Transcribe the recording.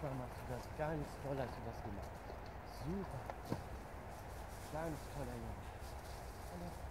super machst du das. Ganz toll hast du das gemacht. Super. Ganz toller Junge.